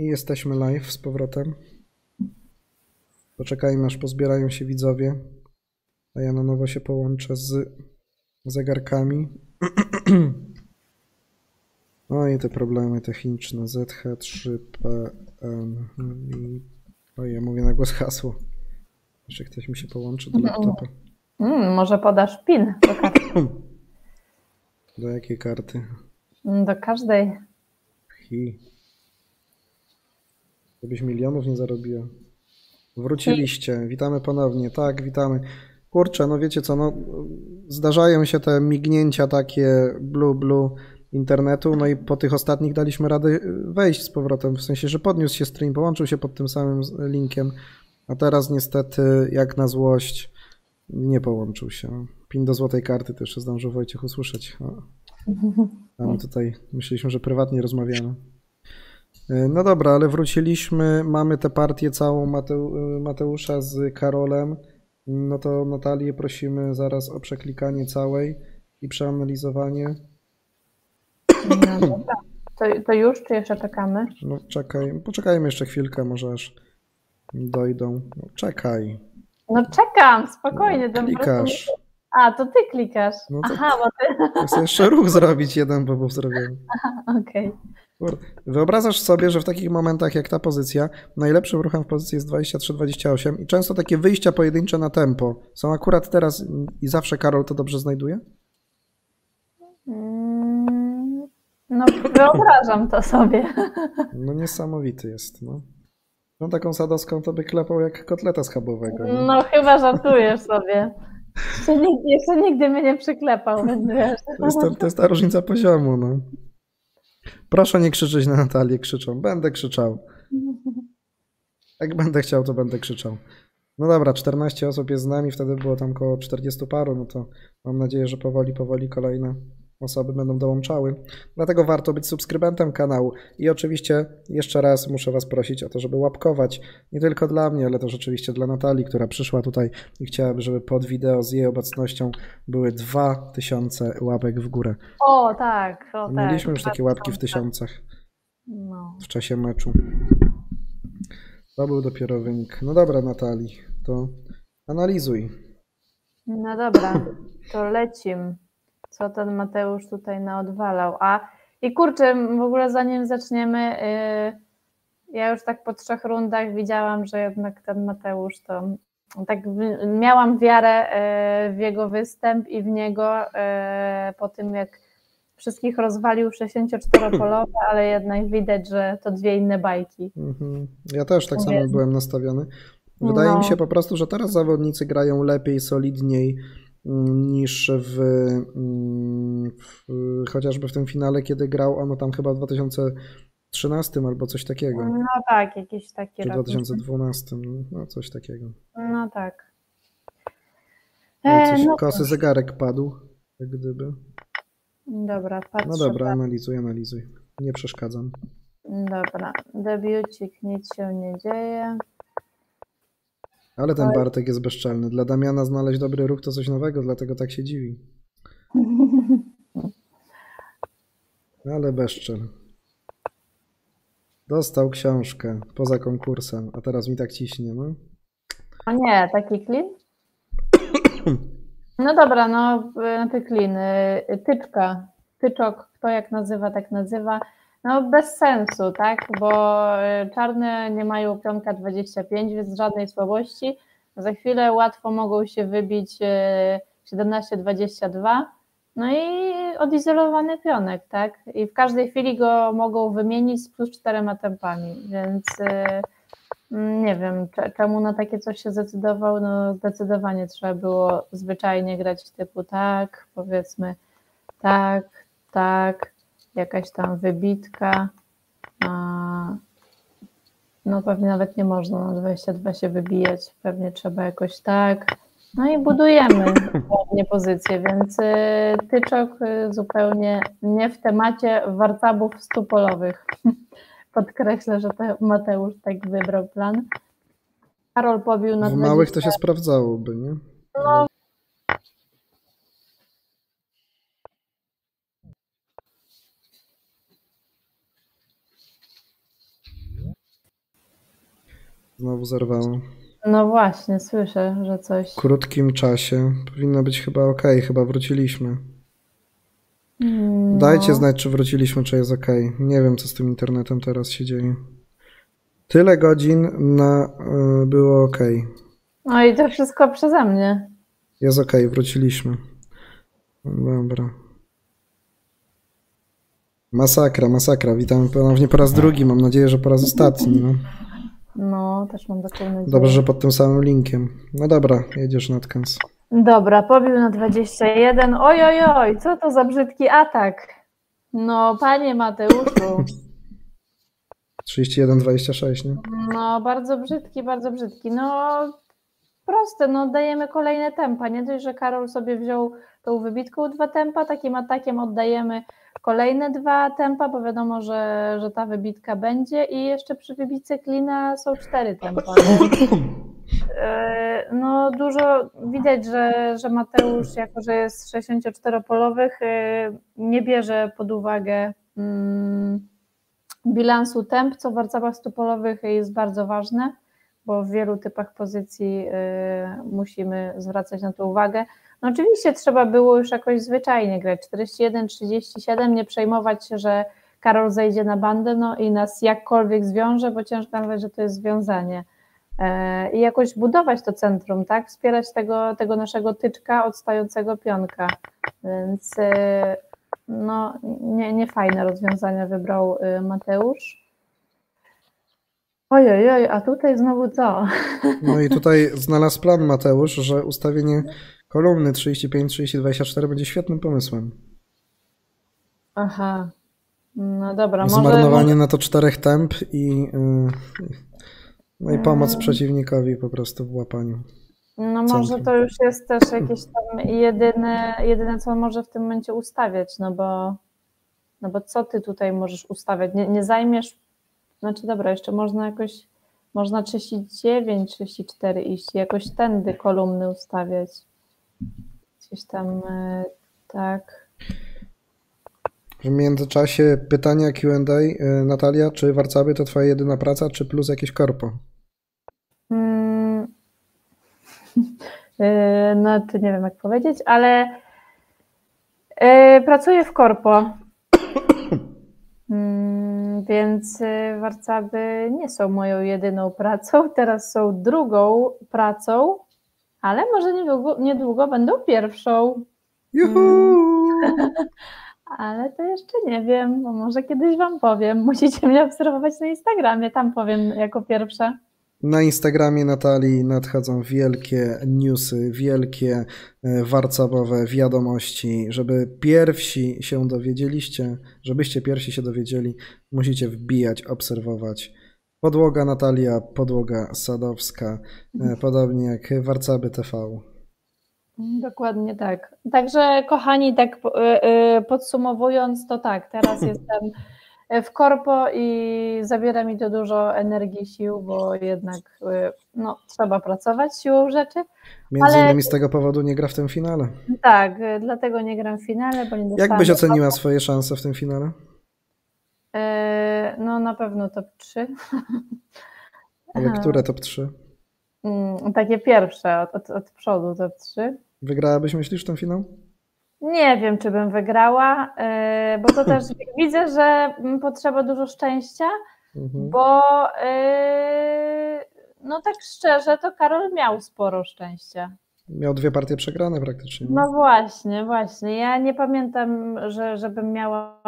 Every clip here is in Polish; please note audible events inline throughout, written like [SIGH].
I jesteśmy live z powrotem. Poczekajmy aż pozbierają się widzowie. A ja na nowo się połączę z zegarkami. [CLEARS THROAT] No i te problemy techniczne. ZH3PN. I... Oj, ja mówię na głos hasło. Jeszcze ktoś mi się połączy do laptopa. Mm, może podasz PIN do karty. [CLEARS THROAT] Do jakiej karty? Mm, Do każdej. Hi. Żebyś milionów nie zarobiła. Wróciliście. Witamy ponownie. Tak, witamy. Kurczę, no wiecie co, no zdarzają się te mignięcia takie blue, blue internetu, no i po tych ostatnich daliśmy radę wejść z powrotem, w sensie, że podniósł się stream, połączył się pod tym samym linkiem, a teraz niestety, jak na złość, nie połączył się. Pin do złotej karty jeszcze zdążył Wojciech usłyszeć. A [LAUGHS] my tutaj myśleliśmy, że prywatnie rozmawiamy. E, No dobra, ale wróciliśmy. Mamy tę partię całą Mateu- Mateusza z Karolem. No to Natalię prosimy zaraz o przeklikanie całej i przeanalizowanie. No dobra. To, to już, czy jeszcze czekamy? No czekaj, poczekajmy jeszcze chwilkę, może aż dojdą. No, czekaj, No czekam, spokojnie. prostu- klikasz. A, to ty klikasz. No to- Aha, bo ty. Chcę jeszcze ruch zrobić, jeden bo był zrobiony. [LAUGHS] Okej. Kurde. Wyobrażasz sobie, że w takich momentach jak ta pozycja, najlepszym ruchem w pozycji jest 23-28 i często takie wyjścia pojedyncze na tempo są akurat teraz i zawsze Karol to dobrze znajduje? Mm, No, wyobrażam to sobie. [LAUGHS] No niesamowity jest, no. No taką sadowską to by klepał jak kotleta schabowego. nie? No, chyba żartujesz sobie. Jeszcze nigdy, jeszcze nigdy mnie nie przyklepał, więc wiesz. To jest, ta, to jest ta różnica poziomu, no. Proszę nie krzyczeć na Natalię, krzyczą. Będę krzyczał. Jak będę chciał, to będę krzyczał. No dobra, 14 osób jest z nami, wtedy było tam około 40 paru, no to mam nadzieję, że powoli, powoli kolejne osoby będą dołączały. Dlatego warto być subskrybentem kanału. I oczywiście jeszcze raz muszę Was prosić o to, żeby łapkować. Nie tylko dla mnie, ale też oczywiście dla Natalii, która przyszła tutaj i chciałaby, żeby pod wideo z jej obecnością były 2000 łapek w górę. O, tak. O, tak. Mieliśmy już takie łapki w tysiącach No. w czasie meczu. To był dopiero wynik. No dobra, Natalii, to analizuj. No dobra, to lecim. Co ten Mateusz tutaj naodwalał? A i kurczę, w ogóle zanim zaczniemy, yy, ja już tak po trzech rundach widziałam, że jednak ten Mateusz to tak w- miałam wiarę yy, w jego występ i w niego yy, po tym jak wszystkich rozwalił w 64-polowe, [CLEARS THROAT] ale jednak widać, że to dwie inne bajki. Mhm. Ja też tak samo byłem nastawiony. Wydaje No. mi się po prostu, że teraz zawodnicy grają lepiej, solidniej niż w, mm, w chociażby w tym finale, kiedy grał ono tam chyba w 2013 albo coś takiego. No tak, jakiś taki Czy rok. 2012, no coś takiego. No tak. No, E, coś, no kosy zegarek padł, jak gdyby. Dobra, patrzę. No dobra, tak. analizuj, analizuj. Nie przeszkadzam. Dobra, debiucik, nic się nie dzieje. Ale ten Bartek jest bezczelny. Dla Damiana znaleźć dobry ruch to coś nowego, dlatego tak się dziwi. [LAUGHS] Ale bezczel. Dostał książkę poza konkursem, a teraz mi tak ciśnie, no. O nie, taki klin? [COUGHS] No dobra, no y, klin. y, Tyczka, tyczok, kto jak nazywa, tak nazywa. No bez sensu, tak? Bo y, czarne nie mają pionka 25, więc żadnej słabości. Za chwilę łatwo mogą się wybić y, 17-22. No i odizolowany pionek, tak? I w każdej chwili go mogą wymienić z plus czterema tempami, więc y, mm, nie wiem, cze- czemu na takie coś się zdecydował. No zdecydowanie trzeba było zwyczajnie grać typu tak, powiedzmy tak, tak, jakaś tam wybitka. No pewnie nawet nie można na 22 się wybijać, pewnie trzeba jakoś tak. No i budujemy ładnie pozycję, więc y, tyczok y, zupełnie nie w temacie wartabów stupolowych. [LAUGHS] Podkreślę, że Mateusz tak wybrał plan. Karol pobił na W 20. małych to się sprawdzałoby, nie? No, Znowu zerwało. No właśnie, słyszę, że coś. W krótkim czasie. Powinno być chyba ok, chyba wróciliśmy. Mm, Dajcie no. znać, czy wróciliśmy, czy jest ok. Nie wiem, co z tym internetem teraz się dzieje. Tyle godzin na y, było ok. No i to wszystko przeze mnie. Jest ok, wróciliśmy. Dobra. Masakra, masakra. Witamy ponownie po raz drugi. Mam nadzieję, że po raz ostatni. No. No, też mam nadzieję. Dobrze, że pod tym samym linkiem. No dobra, jedziesz Natkans. Dobra, pobił na 21. Oj, oj, oj, co to za brzydki atak? No, panie Mateuszu. [LAUGHS] 31-26, nie? No, bardzo brzydki, bardzo brzydki. No, proste, no dajemy kolejne tempa. Nie dość, że Karol sobie wziął tą wybitką dwa tempa, takim atakiem oddajemy kolejne dwa tempa, bo wiadomo, że, że ta wybitka będzie i jeszcze przy wybitce klina są cztery tempa. E, no dużo widać, że, że Mateusz, jako że jest z 64-polowych, e, nie bierze pod uwagę mm, bilansu temp, co w warcabach stopolowych jest bardzo ważne, bo w wielu typach pozycji y, musimy zwracać na to uwagę. No oczywiście trzeba było już jakoś zwyczajnie grać 41-37, nie przejmować się, że Karol zejdzie na bandę no i nas jakkolwiek zwiąże, bo ciężko nawet, że to jest związanie. E, I jakoś budować to centrum, tak? Wspierać tego, tego naszego tyczka odstającego pionka. Więc y, no, nie, nie fajne rozwiązania wybrał y, Mateusz. Ojej, oj, a tutaj znowu co? No i tutaj znalazł plan Mateusz, że ustawienie kolumny 35-30-24 będzie świetnym pomysłem. Aha. No dobra, może. Zmarnowanie może na to czterech temp i, yy, no i pomoc Mm. przeciwnikowi po prostu w łapaniu. no może centrum. to już jest też jakieś tam jedyne, jedyne, co on może w tym momencie ustawiać, no bo, no bo co ty tutaj możesz ustawiać? Nie, nie zajmiesz. Znaczy dobra, jeszcze można jakoś. Można 39, 34 iść, jakoś tędy kolumny ustawiać. Gdzieś tam y, tak. W międzyczasie pytania Q&A. Yy, Natalia, czy warcaby to twoja jedyna praca, czy plus jakieś korpo? Mm. Yy, [LAUGHS] No, to nie wiem, jak powiedzieć, ale pracuję w korpo. Mm, Więc warcaby nie są moją jedyną pracą, teraz są drugą pracą, ale może niedługo, niedługo będą pierwszą. Juhu! [LAUGHS] Ale to jeszcze nie wiem, bo może kiedyś Wam powiem. [LAUGHS] Musicie mnie obserwować na Instagramie, tam powiem jako pierwsza. Na Instagramie Natalii nadchodzą wielkie newsy, wielkie e, warcabowe wiadomości. Żeby pierwsi się dowiedzieliście, żebyście pierwsi się dowiedzieli, musicie wbijać, obserwować. Podłoga Natalia, podłoga Sadowska, e, podobnie jak Warcaby TV. Dokładnie tak. Także, kochani, tak y, y, podsumowując, to tak, teraz [CLEARS THROAT] jestem w korpo i zabiera mi to dużo energii, sił, bo jednak no, trzeba pracować siłą rzeczy. Między Ale- innymi z tego powodu nie gra w tym finale. Tak, dlatego nie gram w finale, bo nie Jak byś oceniła swoje szanse w tym finale? Y, No na pewno top 3. Ale które top 3? [LAUGHS] Mm, Takie pierwsze, od, od, od przodu top 3. Wygrałabyś, myślisz, ten finał? Nie wiem, czy bym wygrała, y, bo to też [CLEARS THROAT] widzę, że mm, potrzeba dużo szczęścia, Mhm. bo y, no tak szczerze, to Karol miał sporo szczęścia. Miał dwie partie przegrane praktycznie. No właśnie, właśnie. Ja nie pamiętam, że, żebym miała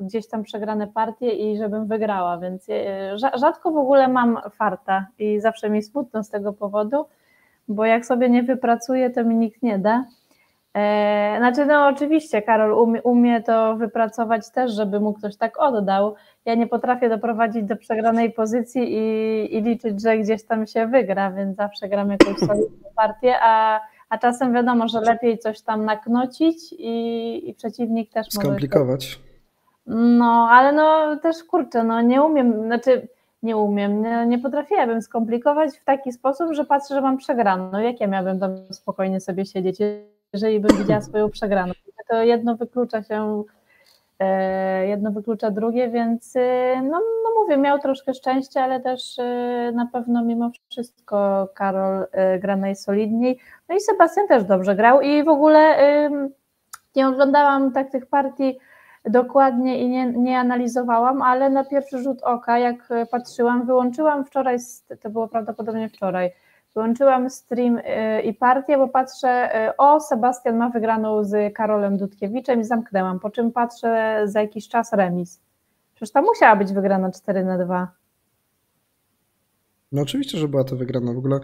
gdzieś tam przegrane partie i żebym wygrała, więc e, rza- rzadko w ogóle mam farta i zawsze mi smutno z tego powodu, bo jak sobie nie wypracuję, to mi nikt nie da. E, znaczy, no oczywiście, Karol umie, umie to wypracować też, żeby mu ktoś tak oddał. Ja nie potrafię doprowadzić do przegranej pozycji i, i liczyć, że gdzieś tam się wygra, więc zawsze gram jakąś solidną partię, a, a czasem wiadomo, że lepiej coś tam naknocić i, i przeciwnik też może... Skomplikować. No, ale no też kurczę, no nie umiem, znaczy nie umiem, nie, nie potrafiłabym skomplikować w taki sposób, że patrzę, że mam przegraną. No jak ja miałabym tam spokojnie sobie siedzieć, jeżeli bym widziała swoją przegraną? To jedno wyklucza się jedno wyklucza drugie, więc no, no mówię, miał troszkę szczęścia, ale też na pewno mimo wszystko Karol gra najsolidniej. No i Sebastian też dobrze grał i w ogóle nie oglądałam tak tych partii dokładnie i nie, nie analizowałam, ale na pierwszy rzut oka, jak patrzyłam, wyłączyłam wczoraj, to było prawdopodobnie wczoraj, wyłączyłam stream y, i partię, bo patrzę, y, o, Sebastian ma wygraną z Karolem Dudkiewiczem i zamknęłam, po czym patrzę za jakiś czas remis. Przecież ta musiała być wygrana 4 na 2. No oczywiście, że była to wygrana. W ogóle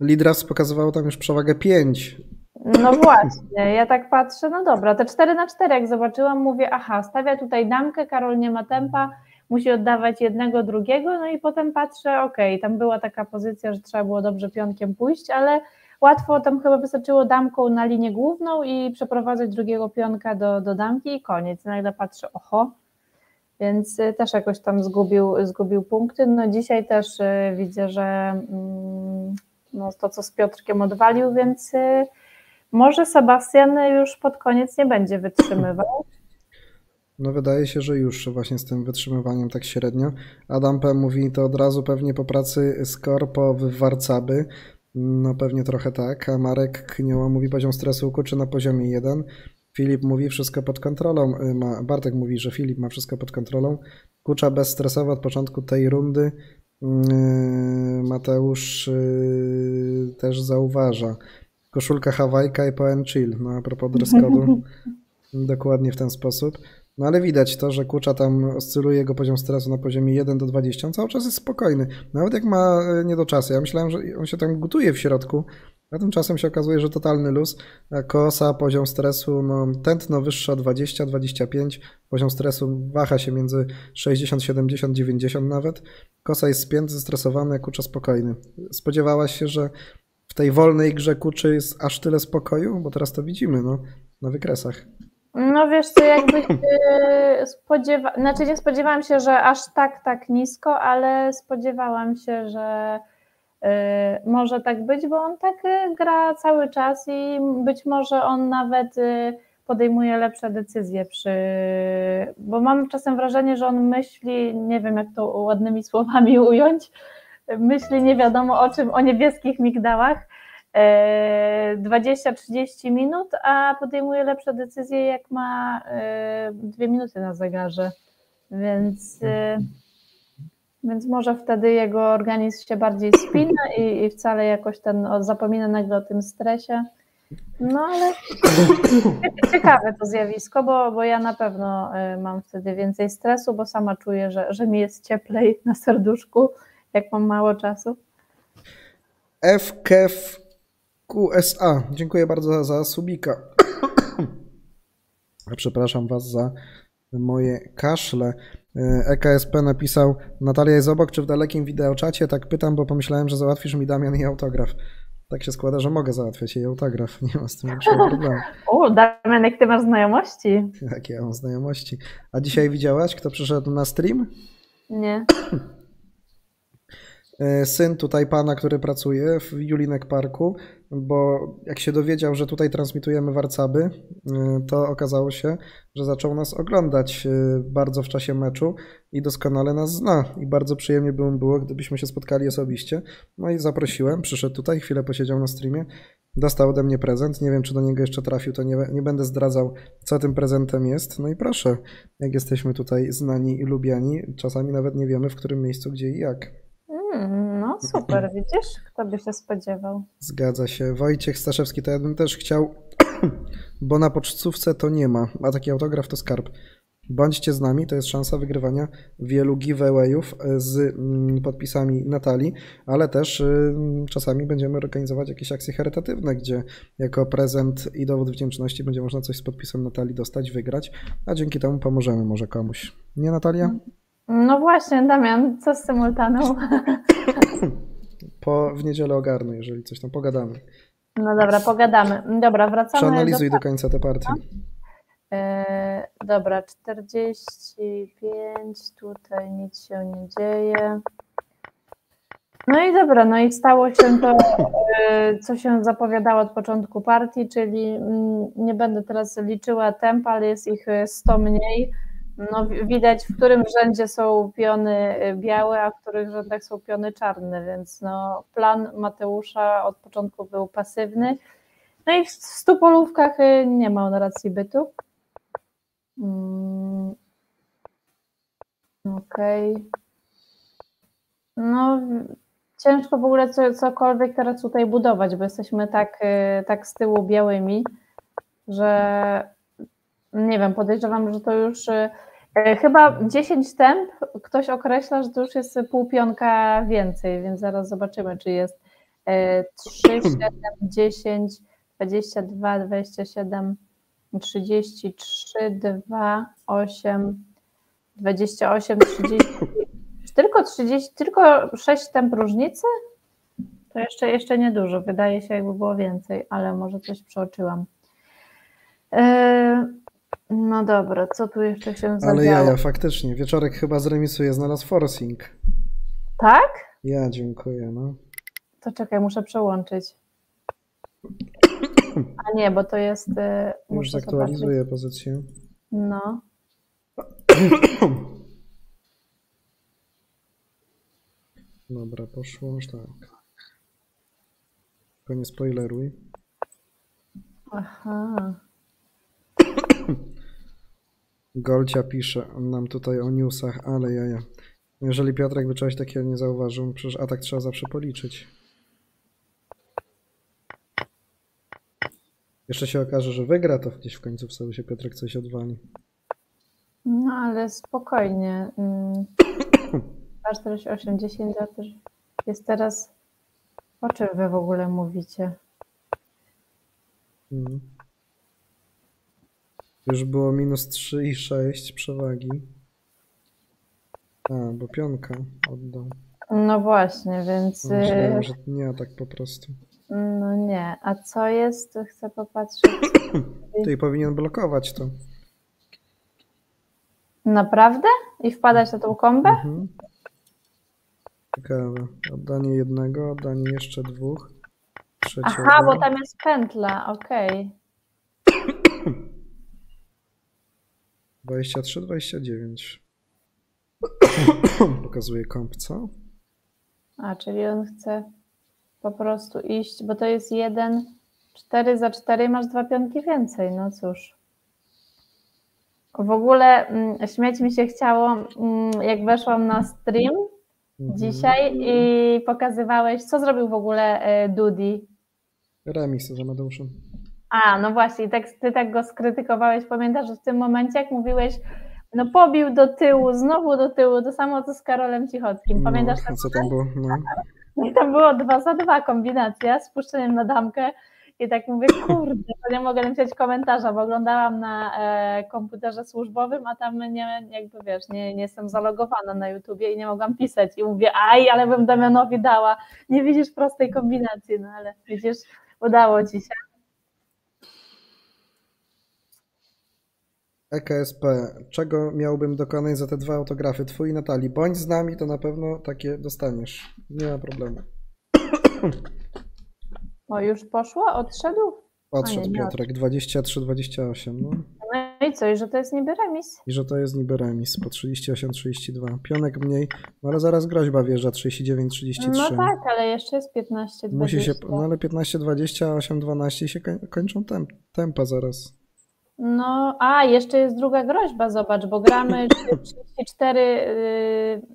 Lidras pokazywało tam już przewagę 5 no właśnie, ja tak patrzę, no dobra, te 4 na 4 jak zobaczyłam, mówię, aha, stawia tutaj damkę, Karol nie ma tempa, musi oddawać jednego, drugiego, no i potem patrzę, okej, okay, tam była taka pozycja, że trzeba było dobrze pionkiem pójść, ale łatwo tam chyba wystarczyło damką na linię główną i przeprowadzać drugiego pionka do, do damki i koniec. Nagle patrzę, oho, więc y, też jakoś tam zgubił, zgubił punkty. No dzisiaj też y, widzę, że mm, no, to, co z Piotrkiem odwalił, więc y, może Sebastian już pod koniec nie będzie wytrzymywał. No wydaje się, że już właśnie z tym wytrzymywaniem tak średnio. Adam P. mówi to od razu pewnie po pracy z korpo w Warcaby. No pewnie trochę tak. A Marek Knioła mówi poziom stresu ukuczy na poziomie 1. Filip mówi wszystko pod kontrolą. Y, Bartek mówi, że Filip ma wszystko pod kontrolą. Kucza bezstresowa od początku tej rundy. Y, Mateusz y, też zauważa koszulka Hawajka i pełen chill. No a propos dress code'u, [LAUGHS] dokładnie w ten sposób. No ale widać to, że Kucza tam oscyluje jego poziom stresu na poziomie 1 do 20. On cały czas jest spokojny. Nawet jak ma e, nie do czasu. Ja myślałem, że on się tam gotuje w środku, a tymczasem się okazuje, że totalny luz. Kosa, poziom stresu, no, tętno wyższe 20, 25. Poziom stresu waha się między 60, 70, 90 nawet. Kosa jest spięty, zestresowany, Kucza spokojny. Spodziewałaś się, że w tej wolnej grze kuczy jest aż tyle spokoju? Bo teraz to widzimy no, na wykresach. No wiesz co, jakby [LAUGHS] spodziewa... Znaczy nie spodziewałam się, że aż tak, tak nisko, ale spodziewałam się, że y, może tak być, bo on tak y, gra cały czas i być może on nawet y, podejmuje lepsze decyzje przy... Bo mam czasem wrażenie, że on myśli, nie wiem jak to ładnymi słowami ująć, myśli nie wiadomo o czym, o niebieskich migdałach, 20-30 e, minut, a podejmuje lepsze decyzje, jak ma e, dwie minuty na zegarze. Więc, e, więc może wtedy jego organizm się bardziej spina i, i wcale jakoś ten zapomina nagle o tym stresie. No ale [CLEARS THROAT] ciekawe to zjawisko, bo, bo ja na pewno mam wtedy więcej stresu, bo sama czuję, że, że mi jest cieplej na serduszku jak mam mało czasu. FKF QSA. Dziękuję bardzo za subika. [COUGHS] Przepraszam Was za moje kaszle. EKSP napisał, Natalia jest obok, czy w dalekim wideoczacie? Tak pytam, bo pomyślałem, że załatwisz mi Damian jej autograf. Tak się składa, że mogę załatwiać jej autograf. [LAUGHS] Nie ma z tym większego [LAUGHS] problemu. O, Damian, jak ty masz znajomości. [LAUGHS] Jakie ja mam znajomości. A dzisiaj widziałaś, kto przyszedł na stream? Nie. [COUGHS] E, syn tutaj pana, który pracuje w Julinek Parku, bo jak się dowiedział, że tutaj transmitujemy warcaby, e, to okazało się, że zaczął nas oglądać e, bardzo w czasie meczu i doskonale nas zna. I bardzo przyjemnie by mu było, gdybyśmy się spotkali osobiście. No i zaprosiłem, przyszedł tutaj, chwilę posiedział na streamie, dostał ode mnie prezent. Nie wiem, czy do niego jeszcze trafił, to nie, nie będę zdradzał, co tym prezentem jest. No i proszę, jak jesteśmy tutaj znani i lubiani, czasami nawet nie wiemy, w którym miejscu, gdzie i jak. Hmm, no super, [CLEARS THROAT] widzisz? Kto by się spodziewał? Zgadza się. Wojciech Staszewski, to ja bym też chciał, [CLEARS THROAT] bo na pocztówce to nie ma, a taki autograf to skarb. Bądźcie z nami, to jest szansa wygrywania wielu giveawayów z mm, podpisami Natalii, ale też y, czasami będziemy organizować jakieś akcje charytatywne, gdzie jako prezent i dowód wdzięczności będzie można coś z podpisem Natalii dostać, wygrać, a dzięki temu pomożemy może komuś. Nie Natalia? No właśnie, Damian, co z symultaną? [LAUGHS] Po, w niedzielę ogarnę, jeżeli coś tam pogadamy. No dobra, pogadamy. Dobra, wracamy. Przeanalizuj do, do końca tę partię. Yy, dobra, 45, tutaj nic się nie dzieje. No i dobra, no i stało się to, yy, co się zapowiadało od początku partii, czyli mm, nie będę teraz liczyła tempa, ale jest ich 100 mniej No, wi- widać, w którym rzędzie są piony y, białe, a w których rzędach są piony czarne, więc no, plan Mateusza od początku był pasywny. No i w stu polówkach y, nie ma on racji bytu. Mm. Okej. No, w- ciężko w ogóle co, cokolwiek teraz tutaj budować, bo jesteśmy tak, y, tak z tyłu białymi, że nie wiem, podejrzewam, że to już chyba 10 temp ktoś określa, że to już jest pół pionka więcej, więc zaraz zobaczymy, czy jest e, 3, 7, 10, 22, 27, 33, 2, 8, 28, 30. Czy tylko 30, tylko 6 temp różnicy? To jeszcze, jeszcze niedużo. Wydaje się, jakby było więcej, ale może coś przeoczyłam. E, No dobra, co tu jeszcze się zadziało? Ale jaja, faktycznie. Wieczorek chyba zremisuje, znalazł forcing. Tak? Ja dziękuję, no. To czekaj, muszę przełączyć. A nie, bo to jest. y, Już muszę zaktualizuję pozycję. No. [COUGHS] Dobra, poszło aż tak. Tylko nie spoileruj. Aha. Golcia pisze nam tutaj o newsach, ale jaja. Jeżeli Piotrek by czegoś takiego nie zauważył, przecież atak trzeba zawsze policzyć. Jeszcze się okaże, że wygra, to gdzieś w końcu w się Piotrek coś odwali. No ale spokojnie. Mm. 48, 10 lat jest teraz. O czym wy w ogóle mówicie? Mhm. Już było minus 3 i 6 przewagi. A, bo pionka oddał. No właśnie, więc. No, y, Myślałem, że nie atak po prostu. No nie. A co jest? Chcę popatrzeć. [CLEARS THROAT] Ty powinien blokować to. Naprawdę? I wpadać na tą kombę? Mhm. Ciekawe. Oddanie jednego, oddanie jeszcze dwóch. Aha, bo tam jest pętla, okej. 23, 29. [COUGHS] Pokazuje komp, co? A, czyli on chce po prostu iść, bo to jest jeden, cztery za cztery, masz dwa pionki więcej, no cóż. W ogóle mm, śmiać mi się chciało, mm, jak weszłam na stream Mhm. dzisiaj i pokazywałeś, co zrobił w ogóle e, Dudi. Remis za Amadeuszem. A, no właśnie, tak, ty tak go skrytykowałeś, pamiętasz, że w tym momencie, jak mówiłeś, no pobił do tyłu, znowu do tyłu, to samo co z Karolem Cichockim, pamiętasz? No, co tam było? No. No I to było dwa za dwa kombinacja z puszczeniem na damkę i tak mówię, kurde, to nie mogę napisać komentarza, bo oglądałam na e, komputerze służbowym, a tam nie, jakby wiesz, nie, nie jestem zalogowana na YouTubie i nie mogłam pisać i mówię, aj, ale bym Damianowi dała, nie widzisz prostej kombinacji, no ale widzisz, udało ci się. EKSP. Czego miałbym dokonać za te dwa autografy? Twój i Natalii. Bądź z nami, to na pewno takie dostaniesz. Nie ma problemu. O, już poszło? Odszedł? Odszedł nie, Piotrek. 23-28. No. No i co, i że to jest niby remis? I że to jest niby remis po 38-32. Pionek mniej, no ale zaraz groźba wjeżdża 39-33. No tak, ale jeszcze jest 15, 20. Musi się, no ale 15-20, 8-12 się koń- kończą temp, tempa zaraz. No, a jeszcze jest druga groźba, zobacz, bo gramy 34,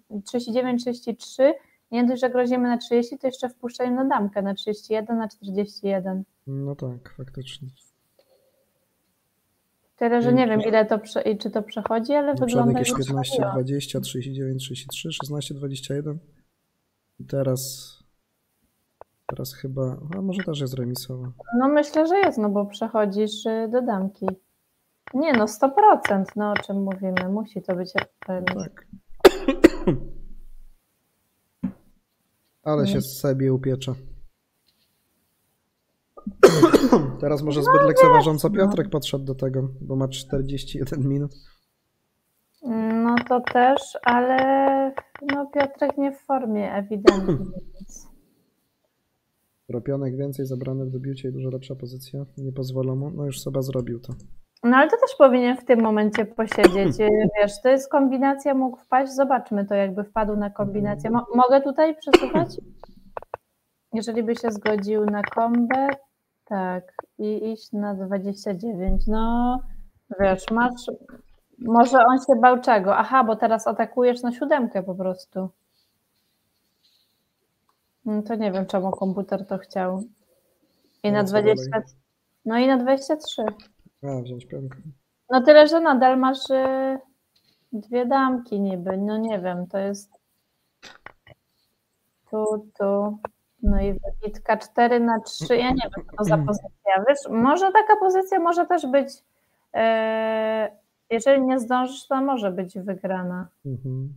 yy, 39, 33. Nie dość, że grozimy na 30, to jeszcze wpuszczają na damkę na 31, na 41. No tak, faktycznie. Tyle, że nie wiem, ile to prze, i czy to przechodzi, ale Na przykład wygląda jakieś że 15, przechodziło. 20, 39, 33, 16, 21. I teraz. Teraz chyba. A może też jest remisowa. No myślę, że jest, no bo przechodzisz y, do damki. Nie no, 100%, no o czym mówimy, musi to być. Tak. Ale się z sobie upiecze. Teraz może zbyt lekceważąco Piotrek podszedł do tego, bo ma 41 minut. No to też, ale no Piotrek nie w formie ewidentnie. [LAUGHS] Ropionek więcej zabrany w debiucie i dużo lepsza pozycja. Nie pozwolą mu. No już Seba zrobił to. No ale to też powinien w tym momencie posiedzieć. [CLEARS THROAT] Wiesz, to jest kombinacja, mógł wpaść. Zobaczmy to, jakby wpadł na kombinację. Mo mogę tutaj przesuwać? [CLEARS THROAT] Jeżeli by się zgodził na kombę, tak, i iść na 29. No, wiesz, masz. Może on się bał czego? Aha, bo teraz atakujesz na siódemkę po prostu. No to nie wiem, czemu komputer to chciał. I na No, co 20. dalej? No i na 23. Wziąć pionkę. No tyle, że nadal masz y, dwie damki niby. No nie wiem, to jest tu, tu. No i wybitka 4 na 3. Ja nie wiem, co to za pozycja. Wiesz, może taka pozycja może też być. e, jeżeli nie zdążysz, to może być wygrana. Mhm.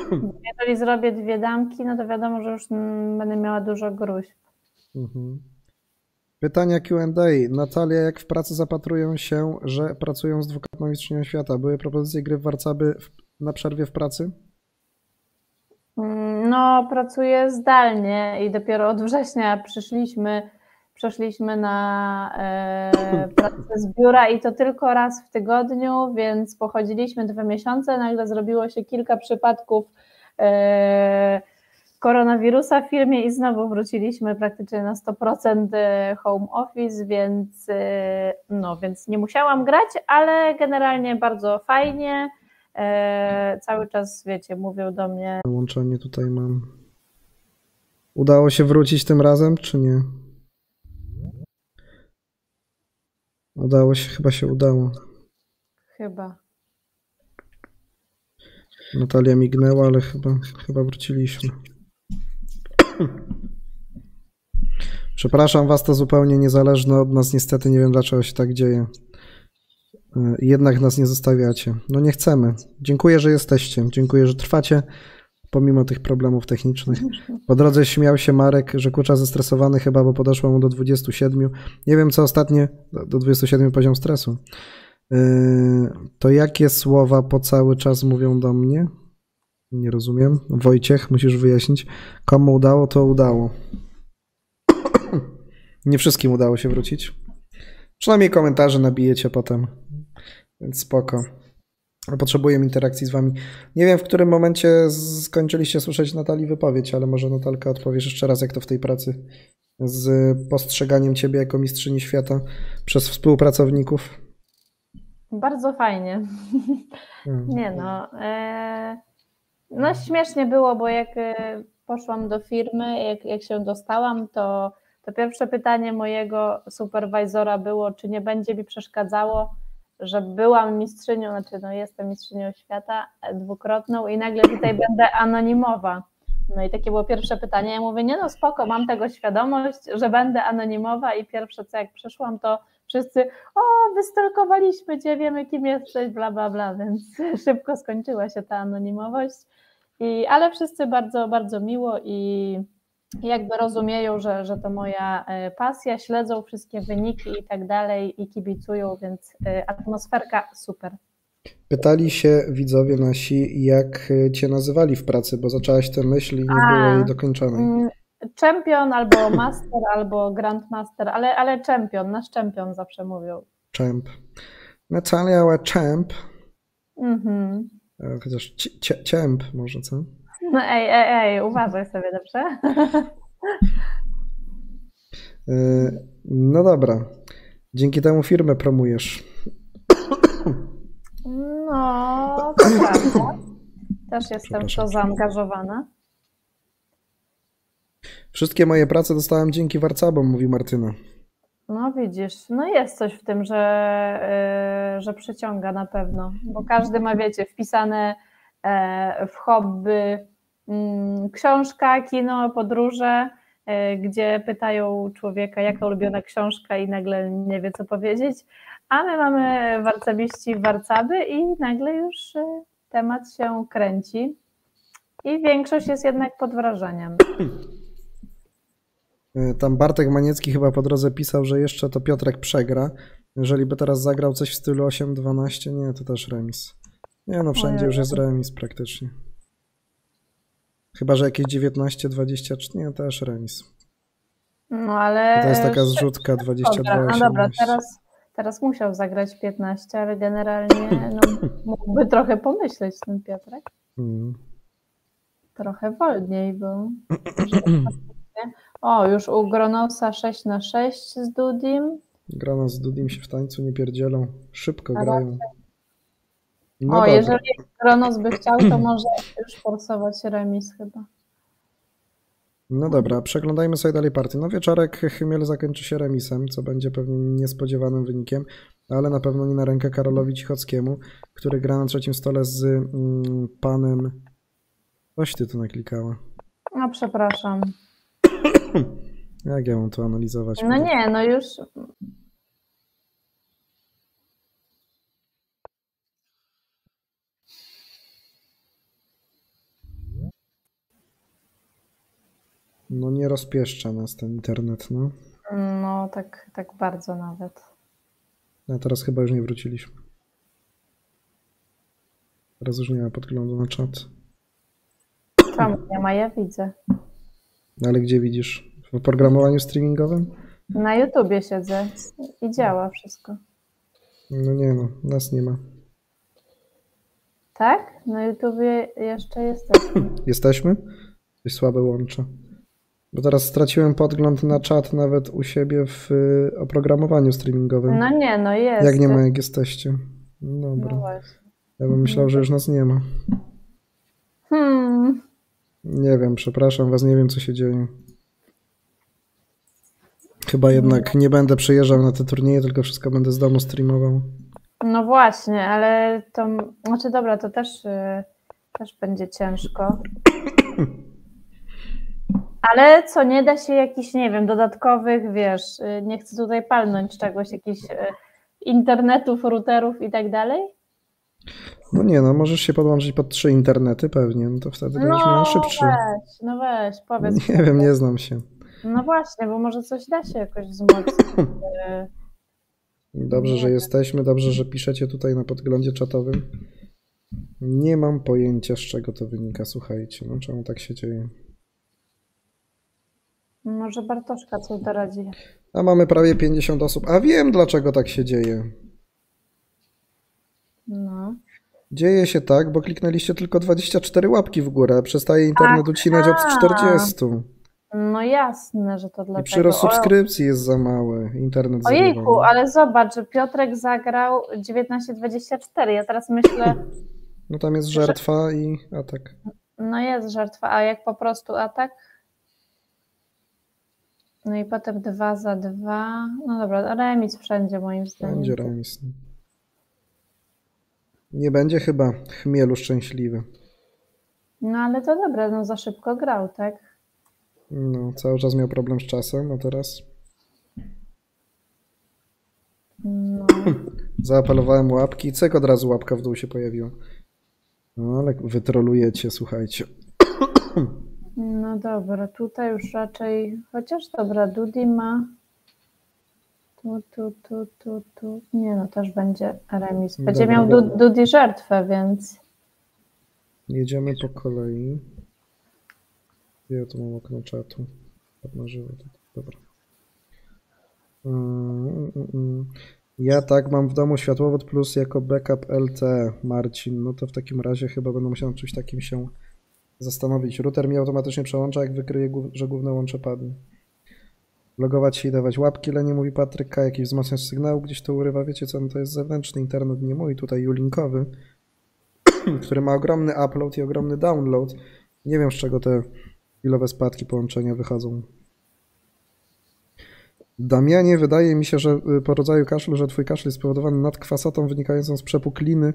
[CLEARS THROAT] Jeżeli zrobię dwie damki, no to wiadomo, że już mm, będę miała dużo gruźb. Mhm. Pytania Q&A. Natalia, jak w pracy zapatrują się, że pracują z dwukrotną mistrzynią świata? Były propozycje gry w Warcaby na przerwie w pracy? Mm, No, pracuję zdalnie i dopiero od września przyszliśmy, przeszliśmy na e, pracę z biura i to tylko raz w tygodniu, więc pochodziliśmy dwa miesiące, nagle zrobiło się kilka przypadków e, koronawirusa w firmie i znowu wróciliśmy praktycznie na 100% home office, więc, e, no, więc nie musiałam grać, ale generalnie bardzo fajnie. E, cały czas, wiecie, mówią do mnie, Łączenie tutaj mam. Udało się wrócić tym razem, czy nie? Udało się, chyba się udało. chyba. Natalia mignęła, ale chyba, chyba wróciliśmy. Przepraszam Was, to zupełnie niezależne od nas. Niestety nie wiem, dlaczego się tak dzieje. E, Jednak nas nie zostawiacie. No nie chcemy. Dziękuję, że jesteście. Dziękuję, że trwacie, pomimo tych problemów technicznych. Po drodze śmiał się Marek, że kurcza zestresowany chyba, bo podeszło mu do 27. Nie wiem, co ostatnie, do- do 27 poziom stresu. Yy, To jakie słowa po cały czas mówią do mnie? Nie rozumiem. Wojciech, musisz wyjaśnić. Komu udało, to udało. Nie wszystkim udało się wrócić. Przynajmniej komentarze nabijecie potem. Więc spoko. Potrzebuję interakcji z wami. Nie wiem, w którym momencie skończyliście słyszeć Natalii wypowiedź, ale może Natalka odpowiesz jeszcze raz, jak to w tej pracy z postrzeganiem ciebie jako mistrzyni świata przez współpracowników. Bardzo fajnie. Hmm. Nie no. E, no śmiesznie było, bo jak e, poszłam do firmy, jak, jak się dostałam, to, to pierwsze pytanie mojego superwajzora było, czy nie będzie mi przeszkadzało, że byłam mistrzynią, znaczy no jestem mistrzynią świata dwukrotną i nagle tutaj będę anonimowa. No i takie było pierwsze pytanie. Ja mówię, nie no spoko, mam tego świadomość, że będę anonimowa i pierwsze co jak przyszłam, to wszyscy, o wystalkowaliśmy cię, wiemy kim jesteś, bla bla bla, więc [LAUGHS] szybko skończyła się ta anonimowość. I, ale wszyscy bardzo, bardzo miło i jakby rozumieją, że, że to moja e, pasja, śledzą wszystkie wyniki i tak dalej i kibicują, więc e, atmosferka super. Pytali się widzowie nasi, jak y, cię nazywali w pracy, bo zaczęłaś tę myśl i nie było jej dokończonej. Champion albo master, albo grandmaster, ale, ale champion, nasz champion zawsze mówią. Champ. Natalia champ. Mhm. E, Chociaż ciemp może, co? No ej, ej, ej, uważaj sobie, dobrze? E, No dobra. Dzięki temu firmę promujesz. No, to prawda. Też jestem w to zaangażowana. Wszystkie moje prace dostałem dzięki warcabom, mówi Martyna. No widzisz, no jest coś w tym, że, yy, że przyciąga na pewno, bo każdy ma, wiecie, wpisane e, w hobby mm, książka, kino, podróże, e, gdzie pytają człowieka, jaka ulubiona książka i nagle nie wie, co powiedzieć, a my mamy warcabiści warcaby i nagle już temat się kręci i większość jest jednak pod wrażeniem. [CLEARS THROAT] E, Tam Bartek Maniecki chyba po drodze pisał, że jeszcze to Piotrek przegra. Jeżeli by teraz zagrał coś w stylu 8-12, nie, to też remis. Nie no, wszędzie już jest remis praktycznie. Chyba, że jakieś 19-20, nie, też remis. No ale... To jest taka zrzutka 22-18. Dobra, no dobra, teraz, Teraz musiał zagrać 15, ale generalnie no, mógłby trochę pomyśleć ten Piotrek. Mm. Trochę wolniej, bo. [CLEARS THROAT] O, już u Gronosa 6 na 6 z Dudim. Grana z Dudim się w tańcu nie pierdzielą. Szybko A grają. No o, dobra. jeżeli Gronos by chciał, to [CLEARS THROAT] może już forsować remis chyba. No dobra, przeglądajmy sobie dalej partię. No wieczorek Chymiel zakończy się remisem, co będzie pewnie niespodziewanym wynikiem, ale na pewno nie na rękę Karolowi Cichockiemu, który gra na trzecim stole z mm, panem... Coś ty tu naklikała. No, przepraszam. [COUGHS] Jak ja mam to analizować? No nie, no już. No nie rozpieszcza nas ten internet, no. No, tak, tak bardzo nawet. A teraz chyba już nie wróciliśmy. Teraz już nie ma podglądu na czat. Czemu nie ma? Ja widzę. Ale gdzie widzisz? W oprogramowaniu streamingowym? Na YouTubie siedzę i działa wszystko. No nie no, nas nie ma. Tak? Na YouTubie jeszcze jesteśmy. [CLEARS THROAT] Jesteśmy? Coś słabe łącze. Bo teraz straciłem podgląd na czat nawet u siebie w y, oprogramowaniu streamingowym. No nie, no jest. Jak nie ma, jak jesteście. No Dobra. No właśnie. Ja bym myślał, że już nas nie ma. Hmm. Nie wiem, przepraszam was, nie wiem co się dzieje. Chyba jednak nie będę przyjeżdżał na te turnieje, tylko wszystko będę z domu streamował. No właśnie, ale to. Znaczy dobra, to też, y, też będzie ciężko. Ale co, nie da się jakichś, nie wiem, dodatkowych, wiesz, y, nie chcę tutaj palnąć czegoś, jakichś y, internetów, routerów i tak dalej? No nie no, możesz się podłączyć pod trzy internety pewnie, no to wtedy będziesz miał szybszy. weź, no weź, powiedz. Nie wiem, nie znam się. No właśnie, bo może coś da się jakoś wzmocnić. [LAUGHS] Dobrze, że jesteśmy, dobrze, że piszecie tutaj na podglądzie czatowym. Nie mam pojęcia, z czego to wynika, słuchajcie, no czemu tak się dzieje. Może Bartoszka coś doradzi. A mamy prawie 50 osób, a wiem dlaczego tak się dzieje. No. Dzieje się tak, bo kliknęliście tylko 24 łapki w górę, przestaje internet ucinać od tak. 40. No jasne, że to I dlatego. przyrost subskrypcji jest za mały, internet Ojejku, ale zobacz, że Piotrek zagrał 1924. Ja teraz myślę, No tam jest żertwa i atak. no jest żartwa, a jak po prostu atak? No i potem dwa za dwa. No dobra, remis wszędzie moim zdaniem. Będzie remis. Nie będzie chyba chmielu szczęśliwy. No ale to dobra, no za szybko grał, tak? No, cały czas miał problem z czasem, a teraz No. [CLEARS THROAT] zaapelowałem łapki i cyk od razu łapka w dół się pojawiła. No ale wytrolujecie, słuchajcie. [CLEARS THROAT] No dobra, tutaj już raczej, chociaż dobra, Dudi ma tu, tu, tu, tu, tu, nie no, też będzie remis. Będzie Dobra. miał Du- Dudi żertwę, więc Jedziemy po kolei. Ja tu mam okno czatu. Żywo. to- Dobra. Mm, mm, mm. Ja tak mam w domu światłowód plus jako backup LTE, Marcin. No to w takim razie chyba będę musiał czymś takim się zastanowić. Router mi automatycznie przełącza, jak wykryje, że główne łącze padnie. Logować się i dawać łapki, ale nie mówi Patryk K. Jakiś wzmacniacz sygnału gdzieś to urywa. Wiecie co, no to jest zewnętrzny internet, nie mój tutaj ulinkowy [CLEARS THROAT] który ma ogromny upload i ogromny download. Nie wiem, z czego te chwilowe spadki połączenia wychodzą. Damianie, wydaje mi się, że y, po rodzaju kaszlu, że twój kaszel jest spowodowany nadkwasotą wynikającą z przepukliny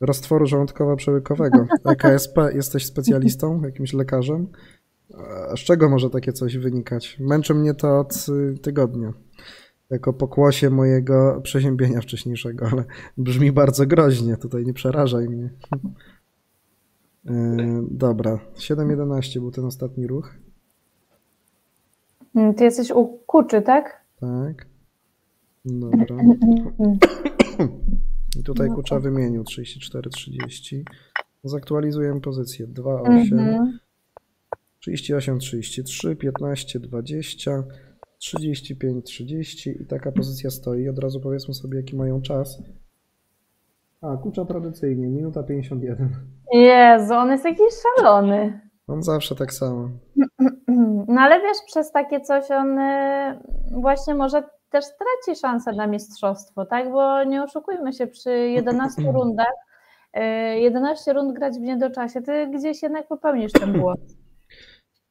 roztworu żołądkowo-przełykowego. [LAUGHS] EKSP, jesteś specjalistą, jakimś lekarzem? Z czego może takie coś wynikać? Męczy mnie to od y, tygodnia. Jako pokłosie mojego przeziębienia wcześniejszego, ale brzmi bardzo groźnie. Tutaj nie przerażaj mnie. E, dobra, 7.11 był ten ostatni ruch. Mm, ty jesteś u Kuczy, tak? Tak. Dobra. [COUGHS] I tutaj Kucza wymienił 34-30. Zaktualizujemy pozycję 2-8, Mhm. 38, 33, 15, 20, 35, 30 i taka pozycja stoi. Od razu powiedzmy sobie, jaki mają czas. A, kucza tradycyjnie, minuta 51. Jezu, on jest jakiś szalony. On zawsze tak samo. No ale wiesz, przez takie coś on y, właśnie może też traci szansę na mistrzostwo, tak? Bo nie oszukujmy się, przy 11 [CLEARS THROAT] rundach, y, 11 rund grać w niedoczasie, ty gdzieś jednak popełnisz ten błąd.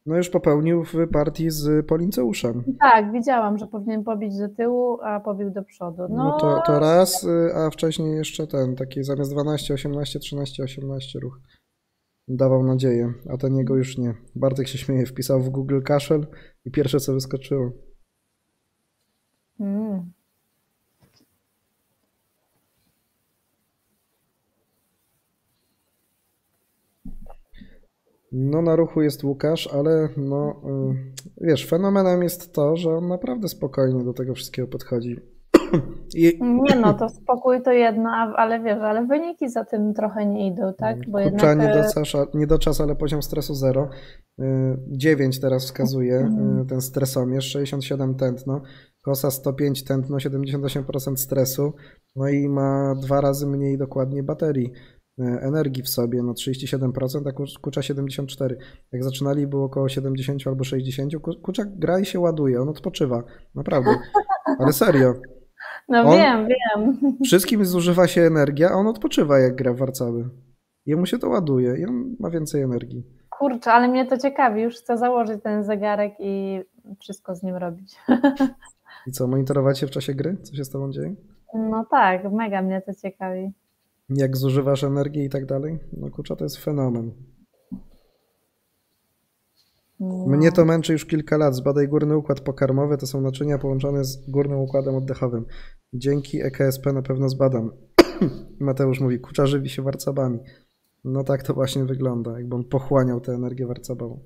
No już popełnił w partii z Polinceuszem. Tak, widziałam, że powinien pobić do tyłu, a pobił do przodu. No, No to, to raz, y, a wcześniej jeszcze ten, taki zamiast 12, 18, 13, 18 ruch. Dawał nadzieję, a ten jego już nie. Bartek się śmieje, wpisał w Google kaszel i pierwsze co wyskoczyło. Mm. No na ruchu jest Łukasz, ale no y, wiesz, fenomenem jest to, że on naprawdę spokojnie do tego wszystkiego podchodzi. [CLEARS THROAT] I Nie no, to spokój to jedno, ale wiesz, ale wyniki za tym trochę nie idą, tak? Bo kurcza jednak nie e, do, czasa, nie do czasu, ale poziom stresu 0. 9 teraz wskazuje y, ten stresomierz, 67 tętno. Kosa 105 tętno, 78% stresu. No i ma dwa razy mniej dokładnie baterii y, energii w sobie, no 37%, a Ku- Kucza 74. Jak zaczynali było około 70 albo 60, Ku- Kucza gra i się ładuje, on odpoczywa, naprawdę. Ale serio, no on- wiem, wiem. wszystkim zużywa się energia, a on odpoczywa jak gra w warcaby. Jemu się to ładuje i on ma więcej energii. Kurczę, ale mnie to ciekawi, już chcę założyć ten zegarek i wszystko z nim robić. [LAUGHS] I co, monitorować się w czasie gry? Co się z tobą dzieje? No tak, mega mnie to ciekawi. Jak zużywasz energię i tak dalej? No kurczę, to jest fenomen. No. Mnie to męczy już kilka lat. Zbadaj górny układ pokarmowy. To są naczynia połączone z górnym układem oddechowym. Dzięki EKSP na pewno zbadam. [CLEARS THROAT] Mateusz mówi, kucza żywi się warcabami. No tak to właśnie wygląda, jakby on pochłaniał tę energię warcabową.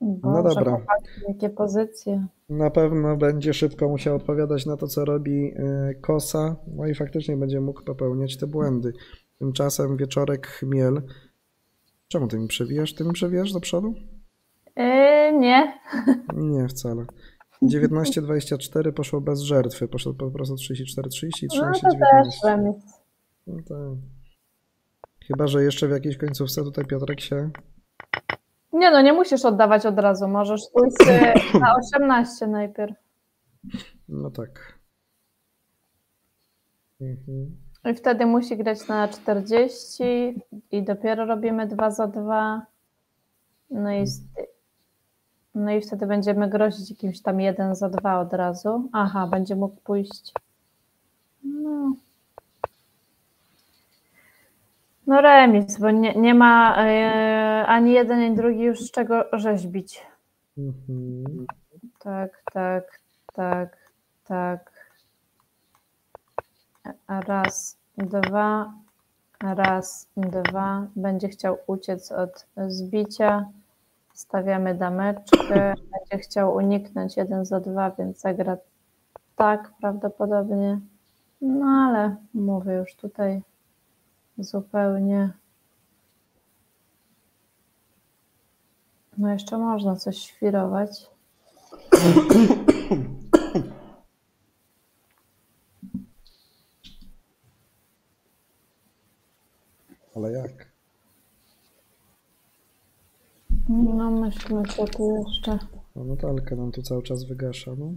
Boże, dobra. chłopaki, Jakie pozycje. Na pewno będzie szybko musiał odpowiadać na to, co robi y, Kosa, no i faktycznie będzie mógł popełniać te błędy. Tymczasem wieczorek chmiel. Czemu ty mi przewijasz? Ty mi przewijasz do przodu? Yy, nie. [LAUGHS] Nie, wcale. 19-24 poszło bez żertwy. Poszło po prostu 34-30 i No to 13-19. też remis. No tak. Chyba, że jeszcze w jakiejś końcówce tutaj Piotrek się. Nie no, nie musisz oddawać od razu, możesz pójść e, [COUGHS] na 18 najpierw. No tak. Mhm. I wtedy musi grać na 40 i dopiero robimy 2 za 2. No i, no i wtedy będziemy grozić jakimś tam 1 za 2 od razu. Aha, będzie mógł pójść. No, no remis, bo nie, nie ma e, ani jeden, ani drugi już z czego rzeźbić. Mhm. Tak, tak, tak, tak. Raz, dwa, raz, dwa. Będzie chciał uciec od zbicia. Stawiamy dameczkę. [CLEARS THROAT] Będzie chciał uniknąć jeden za dwa, więc zagra tak prawdopodobnie. No ale mówię już tutaj zupełnie. No jeszcze można coś świrować. [CLEARS THROAT] Ale jak? No myślmy, co tu jeszcze. No Natalka nam tu cały czas wygasza, no.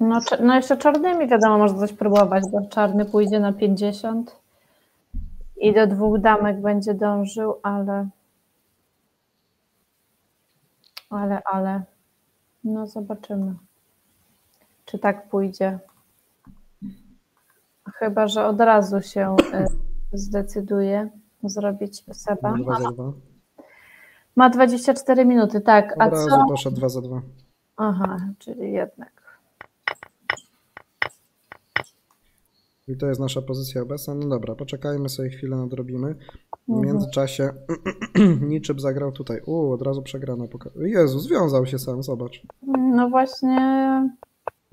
No, no jeszcze czarnymi wiadomo, można coś próbować, bo czarny pójdzie na 50 i do dwóch damek będzie dążył, ale ale, ale no zobaczymy, czy tak pójdzie. Chyba, że od razu się y, zdecyduje zrobić Seba. 2 za 2. Ma 24 minuty, tak. A Od razu co? poszedł 2 za 2. Aha, czyli jednak. I to jest nasza pozycja obecna. No dobra, poczekajmy sobie chwilę, nadrobimy. W Mhm. międzyczasie [CLEARS THROAT] Niczyb zagrał tutaj. U, od razu przegrana. Jezu, związał się sam, zobacz. No właśnie,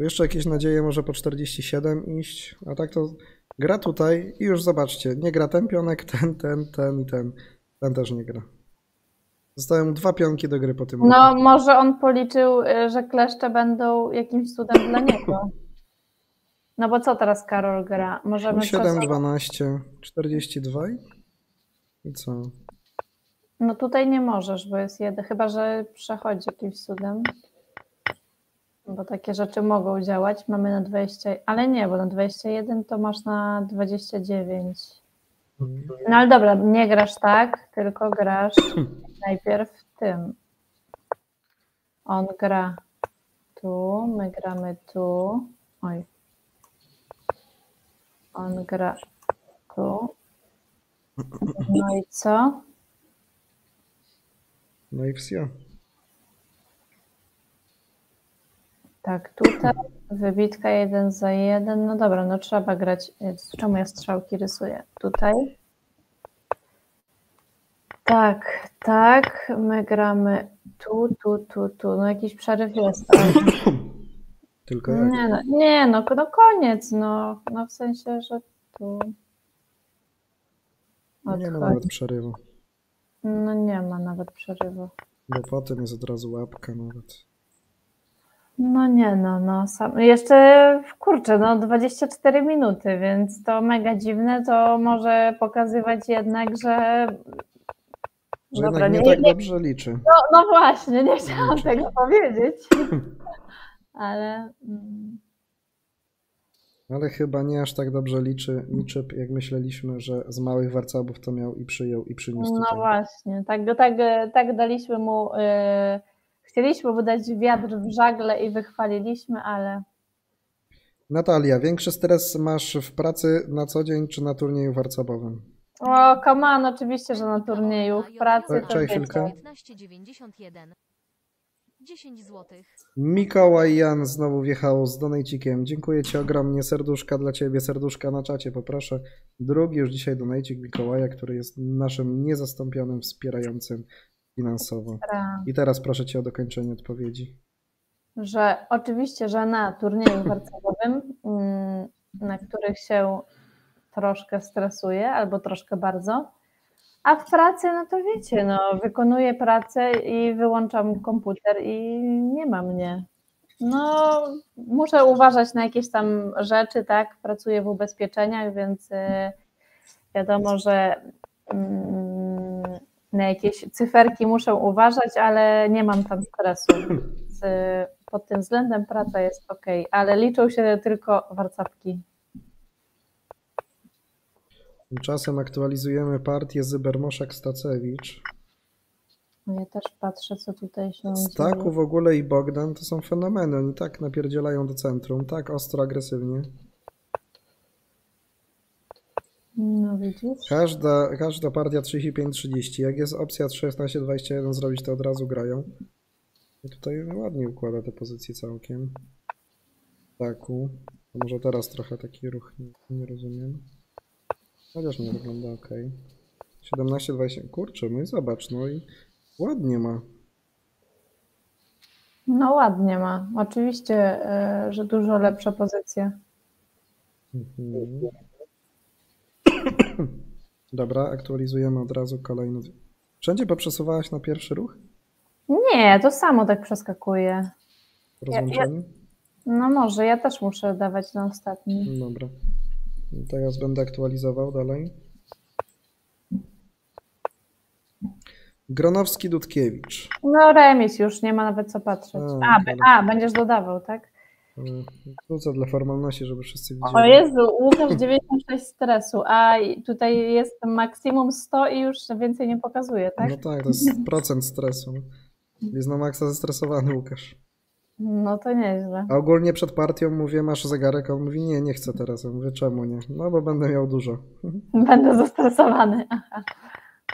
Jeszcze jakieś nadzieje może po 47 iść, a tak to gra tutaj i już zobaczcie, nie gra ten pionek, [LAUGHS] ten, ten, ten i ten. Ten też nie gra. Zostały mu dwa pionki do gry po tym No, ruchu. może on policzył, y, że kleszcze będą jakimś cudem dla niego. No bo co teraz Karol gra? Możemy 7, przesunąć- 12, 42 i- i co? No tutaj nie możesz, bo jest jeden, chyba że przechodzi jakimś cudem. Bo takie rzeczy mogą działać. Mamy na 20, ale nie, bo na 21 to masz na 29. No ale dobra, nie grasz tak, tylko grasz [CLEARS THROAT] najpierw tym. On gra tu, my gramy tu. Oj. On gra tu. No i co? No i wsio. Tak, tutaj wybitka jeden za jeden. No dobra, no trzeba grać. Jezu, Czemu ja strzałki rysuję? Tutaj. Tak, tak. My gramy tu, tu, tu, tu. No jakiś przeryw jest. Ale... [COUGHS] Tylko jak? Nie, no, nie no, no koniec. No, no w sensie, że tu. Nie ma Odchodzi. nawet przerywu. No nie ma nawet przerywu. Bo potem jest od razu łapka nawet. No nie, no, no. Sam... Jeszcze kurczę, no 24 minuty, więc to mega dziwne. To może pokazywać jednak, że. Że Dobra, nie, nie- tak dobrze liczy. No, no właśnie, nie chciałam Liczy. tego [LAUGHS] powiedzieć. [LAUGHS] Ale. mm, Ale chyba nie aż tak dobrze liczy Niczyp, jak myśleliśmy, że z małych warcabów to miał i przyjął i przyniósł No tutaj. właśnie, tak, tak, tak daliśmy mu. y, chcieliśmy mu dać wiatr w żagle i wychwaliliśmy, ale. Natalia, większy stres masz w pracy na co dzień czy na turnieju warcabowym? O, come on, oczywiście, że na turnieju w pracy Oj, to czekaj wiecie. chwilkę. 15,91. 10 zł. Mikołaj Jan znowu wjechał z donejcikiem. Dziękuję Ci ogromnie. Serduszka dla Ciebie, serduszka na czacie, poproszę. Drugi już dzisiaj donejcik Mikołaja, który jest naszym niezastąpionym wspierającym finansowo. I teraz proszę Cię o dokończenie odpowiedzi. że oczywiście, że na turnieju [LAUGHS] warcowym, mm, na których się troszkę stresuję albo troszkę bardzo, a w pracy, no to wiecie, no, wykonuję pracę i wyłączam komputer i nie ma mnie. No, muszę uważać na jakieś tam rzeczy, tak, pracuję w ubezpieczeniach, więc y, wiadomo, że mm, na jakieś cyferki muszę uważać, ale nie mam tam stresu. [CLEARS THROAT] Pod tym względem praca jest ok, ale liczą się tylko warcapki. Tymczasem aktualizujemy partię Zybermoszek Stacewicz. Ja też patrzę, co tutaj się Staku w ogóle i Bogdan to są fenomeny. Oni tak napierdzielają do centrum, tak ostro, agresywnie. No widzisz? Każda, każda partia 35-30. Jak jest opcja 16-21 zrobić, to od razu grają. I tutaj ładnie układa te pozycje całkiem. Taku. To może teraz trochę taki ruch nie, nie rozumiem. Chociaż nie wygląda ok. 17-20. Kurczę, no i zobacz, no i ładnie ma. No ładnie ma. Oczywiście, y, że dużo lepsza pozycja. Mhm. [COUGHS] Dobra, aktualizujemy od razu kolejny. Wszędzie poprzesuwałaś na pierwszy ruch? Nie, to samo tak przeskakuje. w Rozłączeniu? No może, ja też muszę dawać na ostatni. Dobra. Teraz będę aktualizował dalej. Gronowski Dudkiewicz. No remis już, nie ma nawet co patrzeć. A, A, a będziesz dodawał, tak? Wrócę dla formalności, żeby wszyscy O widzieli. Jezu, Łukasz 96 stresu, a tutaj jest maksimum 100 i już więcej nie pokazuje, tak? No tak, to jest procent stresu. Jest na maksa zestresowany Łukasz. No to nieźle. A ogólnie przed partią mówię, masz zegarek, a on mówi, nie, nie chcę teraz. Ja mówię, czemu nie? No bo będę miał dużo. [LAUGHS] Będę zestresowany. Aha.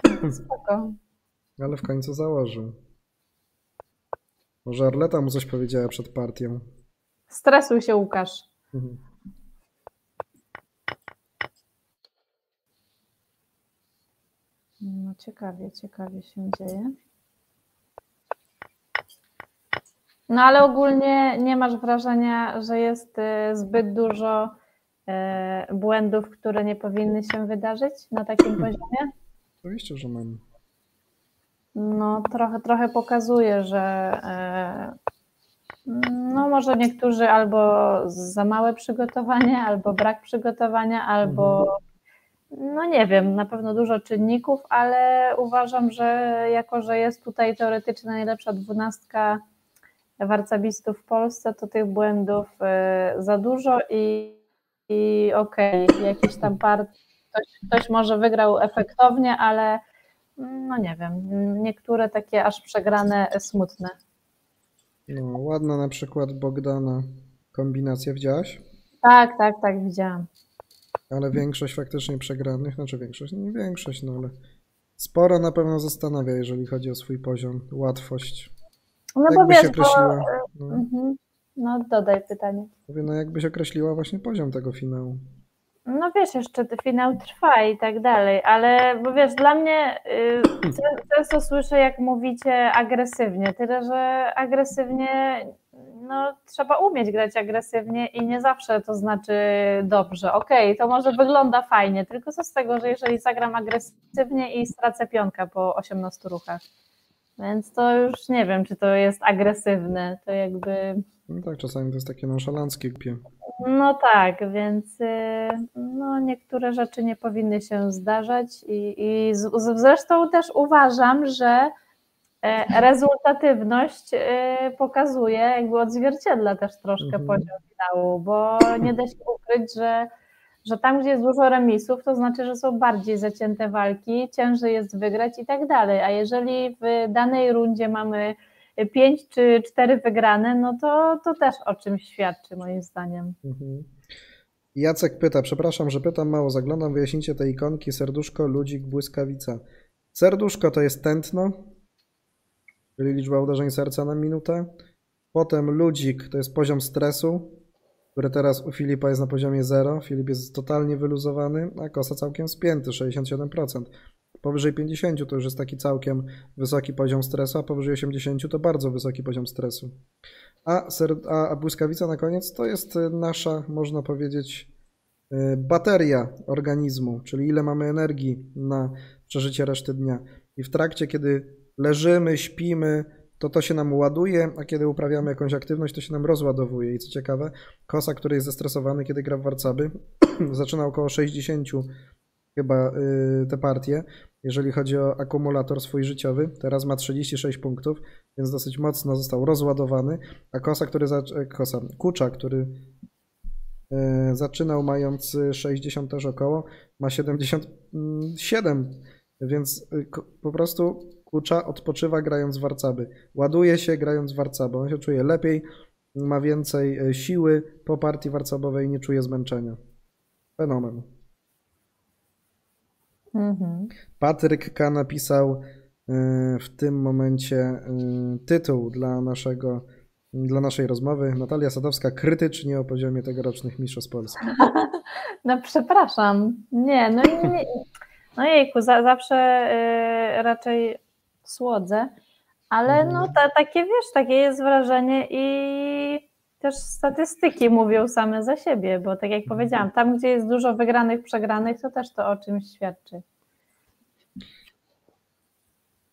[LAUGHS] Spoko. Ale w końcu założył. Może Arleta mu coś powiedziała przed partią. Stresuj się, Łukasz. Mhm. No ciekawie, ciekawie się dzieje. No ale ogólnie nie masz wrażenia, że jest y, zbyt dużo y, błędów, które nie powinny się wydarzyć na takim poziomie? Oczywiście, że mam. no, trochę, trochę pokazuje, że e, no może niektórzy albo za małe przygotowanie, [LAUGHS] albo brak przygotowania, albo no nie wiem, na pewno dużo czynników, ale uważam, że jako, że jest tutaj teoretycznie najlepsza dwunastka warcabistów w Polsce, to tych błędów e, za dużo i, i okej, okay, jakiś tam part, ktoś, ktoś może wygrał efektownie, ale no nie wiem, niektóre takie aż przegrane, smutne. No, ładna na przykład Bogdana kombinacja, widziałaś? Tak, tak, tak, widziałam. Ale większość faktycznie przegranych, znaczy większość, nie większość, no ale sporo na pewno zastanawia, jeżeli chodzi o swój poziom, łatwość. No Jak bo wiesz, określiła? bo, No. mhm. no dodaj pytanie. Mówię, no jakbyś określiła właśnie poziom tego finału? No wiesz, jeszcze ten finał trwa i tak dalej, ale bo wiesz, dla mnie y, [CLEARS THROAT] często słyszę, jak mówicie agresywnie, tyle że agresywnie, no trzeba umieć grać agresywnie i nie zawsze to znaczy dobrze. Okej, to może wygląda fajnie, tylko co z tego, że jeżeli zagram agresywnie i stracę pionka po 18 ruchach. Więc to już nie wiem, czy to jest agresywne, to jakby... No tak, czasami to jest takie nonszalanckie głupie. No tak, więc y, no, niektóre rzeczy nie powinny się zdarzać i, i z, zresztą też uważam, że e, [LAUGHS] rezultatywność e, pokazuje, jakby odzwierciedla też troszkę Mhm. poziom finału, bo nie da się ukryć, że, że tam, gdzie jest dużo remisów, to znaczy, że są bardziej zacięte walki, ciężej jest wygrać i tak dalej, a jeżeli w danej rundzie mamy pięć czy cztery wygrane, no to, to też o czymś świadczy moim zdaniem. Mhm. Jacek pyta, przepraszam, że pytam mało, zaglądam, wyjaśnijcie te ikonki, serduszko, ludzik, błyskawica. Serduszko to jest tętno, czyli liczba uderzeń serca na minutę. Potem ludzik to jest poziom stresu, który teraz u Filipa jest na poziomie 0. Filip jest totalnie wyluzowany, a kosa całkiem spięty, 67%. Powyżej 50 to już jest taki całkiem wysoki poziom stresu, a powyżej 80 to bardzo wysoki poziom stresu. A, a, a błyskawica na koniec to jest y, nasza, można powiedzieć, y, bateria organizmu, czyli ile mamy energii na przeżycie reszty dnia. I w trakcie, kiedy leżymy, śpimy, to to się nam ładuje, a kiedy uprawiamy jakąś aktywność, to się nam rozładowuje. I co ciekawe, kosa, który jest zestresowany, kiedy gra w warcaby, [CLEARS THROAT] zaczyna około 60 chyba y, te partie, jeżeli chodzi o akumulator swój życiowy. Teraz ma 36 punktów, więc dosyć mocno został rozładowany. A Kosa, który e, Kosa, Kucza, który e, zaczynał mając y, 60 też około, ma 77, więc y, po prostu Kucza odpoczywa grając warcaby. Ładuje się grając warcaby. On się czuje lepiej, ma więcej siły po partii warcabowej, nie czuje zmęczenia. Fenomen. Mhm. Patryk K. napisał y, w tym momencie y, tytuł dla, naszego, dla naszej rozmowy. Natalia Sadowska krytycznie o poziomie tegorocznych mistrzostw Polski. [LAUGHS] No przepraszam, nie, no nie, no jejku, za, zawsze y, raczej słodzę, ale Mhm. no ta, takie wiesz, takie jest wrażenie i też statystyki mówią same za siebie, bo tak jak powiedziałam, tam gdzie jest dużo wygranych, przegranych, to też to o czymś świadczy.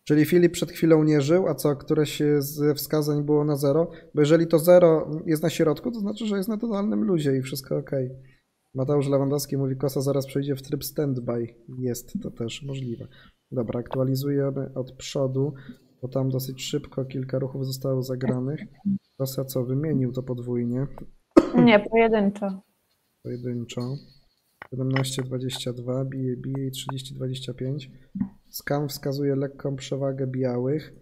Czyli Filip przed chwilą nie żył, a co, któreś z wskazań było na zero? Bo jeżeli to zero jest na środku, to znaczy, że jest na totalnym luzie i wszystko ok. Mateusz Lewandowski mówi, Kosa zaraz przejdzie w tryb standby. Jest to też możliwe. Dobra, aktualizujemy od przodu, bo tam dosyć szybko kilka ruchów zostało zagranych. Kosa co, wymienił to podwójnie, Nie, pojedynczo. pojedynczo. 17-22, bije, bije i 30-25. Skan wskazuje lekką przewagę białych.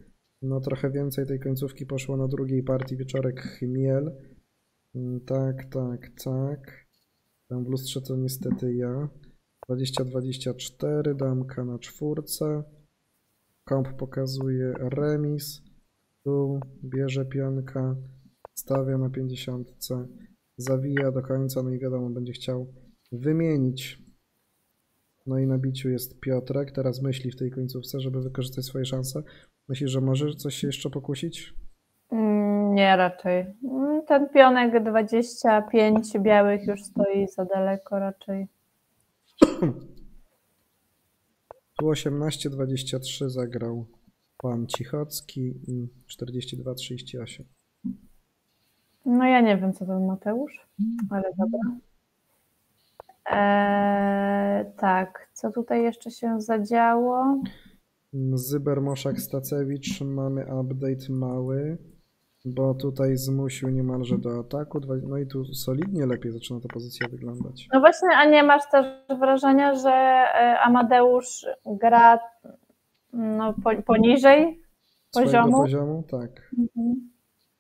No trochę więcej tej końcówki poszło na drugiej partii wieczorek Chmiel. Mm, Tak, tak, tak. Tam w lustrze to niestety ja. 20-24, damka na czwórce. Komp pokazuje remis. Tu bierze pionka, stawia na 50, zawija do końca, no i wiadomo, będzie chciał wymienić. No i na biciu jest Piotrek, teraz myśli w tej końcówce, żeby wykorzystać swoje szanse. Myślisz, że może coś się jeszcze pokusić? Mm, Nie, raczej. Mm, Ten pionek 25 białych już stoi za daleko raczej. [CLEARS THROAT] Tu 18-23 zagrał Pan Cichocki i 4238. No ja nie wiem, co to Mateusz, ale dobra. Eee, tak, co tutaj jeszcze się zadziało? Zyber Moszak Stacewicz, mamy update mały, bo tutaj zmusił niemalże do ataku. No i tu solidnie lepiej zaczyna ta pozycja wyglądać. No właśnie, a nie masz też wrażenia, że e, Amadeusz gra no, po, poniżej Swojego poziomu? poziomu? Tak. Mhm.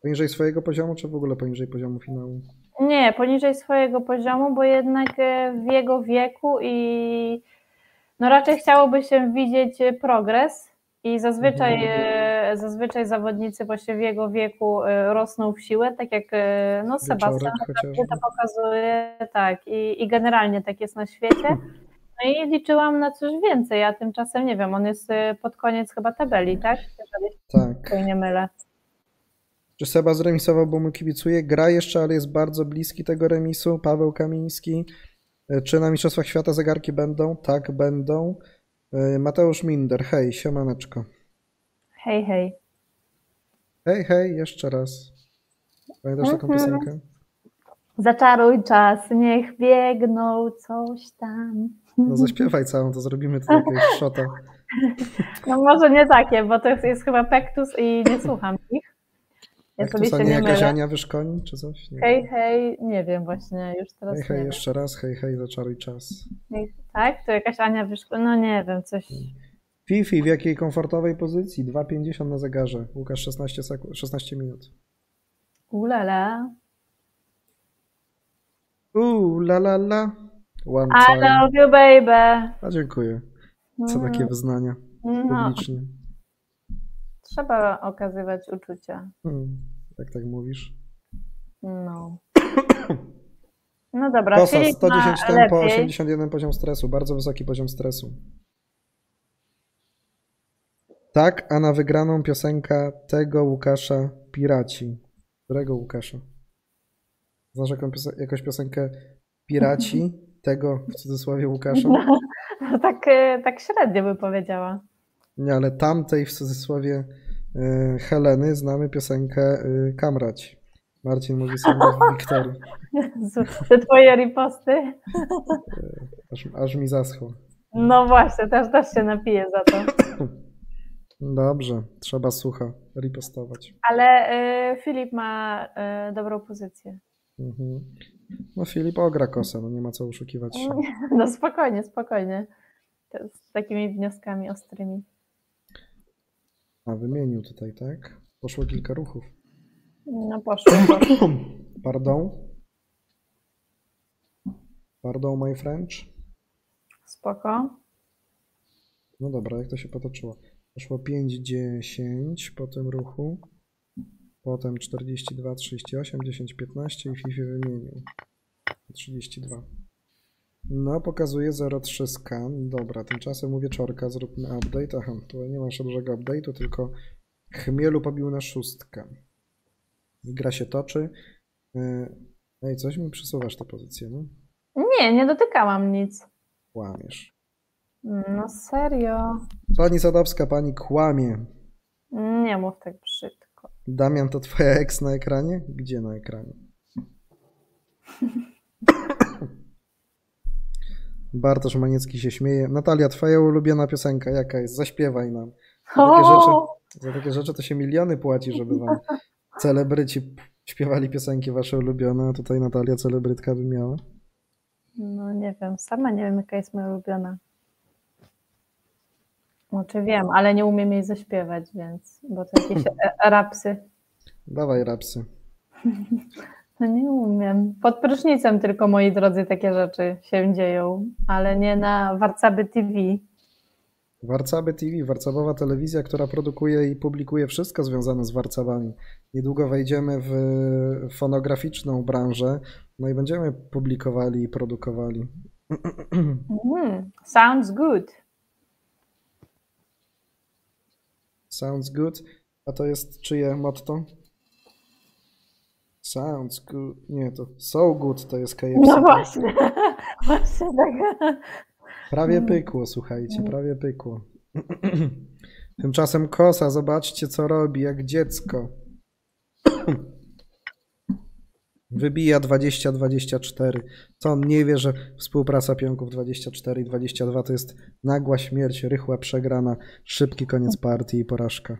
Poniżej swojego poziomu, czy w ogóle poniżej poziomu finału? Nie, poniżej swojego poziomu, bo jednak e, w jego wieku i no raczej chciałoby się widzieć e, progres i zazwyczaj, Mhm. Zazwyczaj zawodnicy właśnie w jego wieku e, rosną w siłę, tak jak e, no Sebastian to pokazuje, tak i, i generalnie tak jest na świecie. [CLEARS THROAT] No i liczyłam na coś więcej, a tymczasem nie wiem, on jest e, pod koniec chyba tabeli, tak? Jeżeli Tak. się nie mylę. Czy Seba zremisował, bo mu kibicuje? Gra jeszcze, ale jest bardzo bliski tego remisu. Paweł Kamiński. Czy na Mistrzostwach Świata zegarki będą? Tak, będą. Mateusz Minder. Hej, siemaneczko. Hej, hej. Hej, hej, jeszcze raz. Pamiętasz taką Mhm. piosenkę? Zaczaruj czas, niech biegną coś tam. No zaśpiewaj całą, to zrobimy tutaj jakiegoś shota. [LAUGHS] No może nie takie, bo to jest, chyba Pektus i nie słucham ich. Ja Jak sobie nie nie jakaś. Ania Wyszkoni, czy coś? Nie. Hej, hej, nie wiem właśnie, już teraz Hej, hej, jeszcze raz. Hej, hej, zaczaruj czas. Hej, Tak? To jakaś Ania wyszła, no nie wiem, coś... Fifi w jakiej komfortowej pozycji? 2,50 na zegarze. Łukasz 16, sekund, 16 minut. Ulala. Uuu, la la la. One I time. love you, baby. A dziękuję za takie wyznania No, publicznie. trzeba okazywać uczucia. Hmm, jak tak mówisz. No. [COUGHS] No dobra, Kosa, Filip 110 ma tempo, lepiej. 81 poziom stresu. Bardzo wysoki poziom stresu. Tak, a na wygraną piosenka tego Łukasza Piraci. Którego Łukasza? Znasz jaką piosen- jakąś piosenkę Piraci [LAUGHS] tego w cudzysłowie Łukasza? No, tak, e, tak średnio by powiedziała. Nie, ale tamtej w cudzysłowie y, Heleny znamy piosenkę y, Kamrać. Marcin mówi sobie w [LAUGHS] Wiktorii. Z- Te twoje riposty? Aż, aż mi zaschło. No właśnie, też, też się napiję za to. [COUGHS] Dobrze, trzeba słucha ripostować. Ale e, Filip ma e, dobrą pozycję. Mhm. No Filip ogra kosę, no nie ma co oszukiwać się. [LAUGHS] No spokojnie, spokojnie. Z takimi wnioskami ostrymi. A wymienił tutaj, tak? Poszło kilka ruchów. No poszło. poszło. [COUGHS] Pardon? Pardon, my French? Spoko. No dobra, jak to się potoczyło? Poszło 5, 10 po tym ruchu. Potem 42, 38, 10, 15 i Fifi wymienił. 32. No, pokazuje 0,3 scan. Dobra, tymczasem u wieczorka zróbmy update. Aha, tutaj nie ma dużego update'u, tylko Chmielu pobił na szóstkę. Gra się toczy. Yy, Ej, coś mi przesuwasz tę pozycję, no? Nie, nie dotykałam nic. Kłamiesz. No serio. Pani Sadowska, pani kłamie. Nie mów tak brzydko. Damian, to twoja ex na ekranie? Gdzie na ekranie? [LAUGHS] Bartosz Maniecki się śmieje. Natalia, twoja ulubiona piosenka jaka jest? Zaśpiewaj nam. Za takie rzeczy, za takie rzeczy to się miliony płaci, żeby wam celebryci śpiewali piosenki wasze ulubione, a tutaj Natalia celebrytka by miała. No nie wiem, sama nie wiem jaka jest moja ulubiona. Znaczy wiem, ale nie umiem jej zaśpiewać, więc, bo to jakieś [LAUGHS] e- rapsy. Dawaj rapsy. [LAUGHS] No nie umiem. Pod prysznicem tylko, moi drodzy, takie rzeczy się dzieją, ale nie na Warcaby TV. Warcaby TV, Warcabowa telewizja, która produkuje i publikuje wszystko związane z warcabami. Niedługo wejdziemy w fonograficzną branżę, no i będziemy publikowali i produkowali. [CLEARS THROAT] Mm, sounds good. Sounds good. A to jest czyje motto? Sounds good. Nie, to so good to jest KFC. No właśnie. [LAUGHS] Właśnie tak. Prawie pykło, słuchajcie, prawie pykło. [CLEARS THROAT] Tymczasem kosa, zobaczcie co robi, jak dziecko. Wybija 20-24. Co on nie wie, że współpraca pionków 24 i 22 to jest nagła śmierć, rychła przegrana, szybki koniec partii i porażka.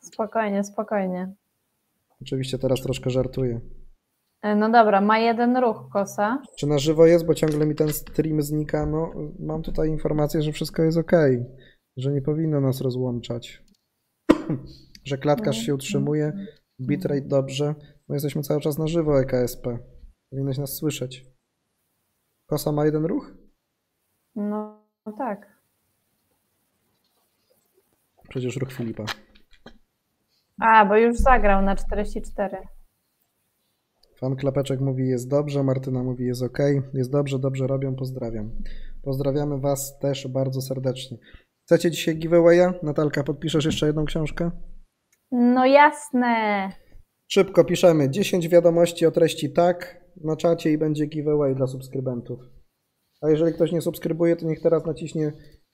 Spokojnie, spokojnie. Oczywiście teraz troszkę żartuję. E, No dobra, ma jeden ruch kosa. Czy na żywo jest, bo ciągle mi ten stream znika? No, mam tutaj informację, że wszystko jest ok, że nie powinno nas rozłączać, [CLEARS THROAT] że klatkarz się utrzymuje, bitrate dobrze, no jesteśmy cały czas na żywo EKSP, powinnaś nas słyszeć. Kosa ma jeden ruch? No tak. Przecież ruch Filipa. A, bo już zagrał na 44. Fan Klapeczek mówi jest dobrze, Martyna mówi jest ok, jest dobrze, dobrze robią, pozdrawiam. Pozdrawiamy Was też bardzo serdecznie. Chcecie dzisiaj giveawaya? Natalka, podpiszesz jeszcze jedną książkę? No jasne. Szybko piszemy 10 wiadomości o treści tak na czacie i będzie giveaway dla subskrybentów. A jeżeli ktoś nie subskrybuje, to niech teraz naciśnie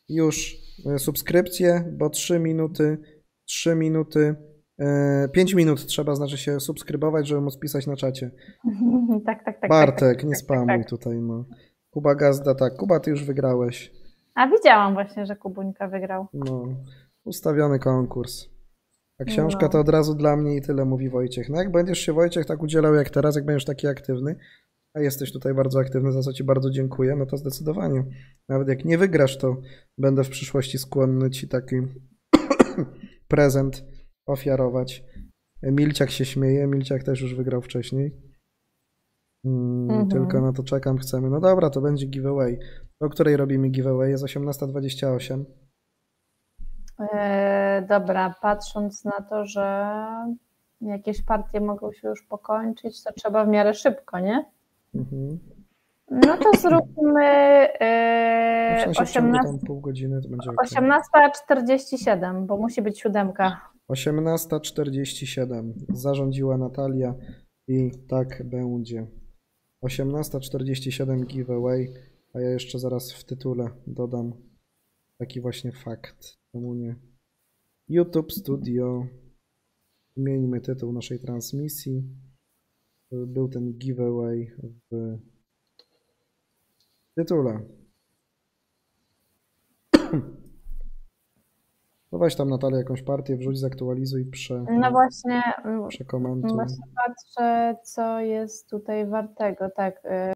już e, subskrypcję, bo 3 minuty, 3 minuty, e, 5 minut trzeba znaczy się subskrybować, żeby móc pisać na czacie. [LAUGHS] tak, tak, tak. tak, Bartek, tak, nie tak, spamuj tak, tak. tutaj, no. Kuba Gazda, tak. Kuba, ty już wygrałeś. A widziałam właśnie, że Kubuńka wygrał. No, ustawiony konkurs. A książka No. to od razu dla mnie i tyle, mówi Wojciech. No jak będziesz się, Wojciech, tak udzielał jak teraz, jak będziesz taki aktywny, a jesteś tutaj bardzo aktywny, za co ci bardzo dziękuję, no to zdecydowanie. Nawet jak nie wygrasz, to będę w przyszłości skłonny ci taki [COUGHS] prezent ofiarować. Milciak się śmieje, Milciak też już wygrał wcześniej. Mm, Mhm. Tylko na to czekam, chcemy. No dobra, to będzie giveaway. O której robimy giveaway? Jest 18.28. E, dobra, patrząc na to, że jakieś partie mogą się już pokończyć, to trzeba w miarę szybko, nie? Mhm. No to zróbmy e, W sensie w ciągu 18 tam pół godziny to będzie ok. 18.47, bo musi być siódemka. 18.47 zarządziła Natalia i tak będzie. 18.47 giveaway, a ja jeszcze zaraz w tytule dodam taki właśnie fakt. Czemu nie? YouTube Studio. Zmieńmy tytuł naszej transmisji. Był ten giveaway w tytule. [CLEARS THROAT] No weź tam Natalia jakąś partię, wrzuć, zaktualizuj, prze, No właśnie, przekomentuj. właśnie patrzę, co jest tutaj wartego. Tak, e,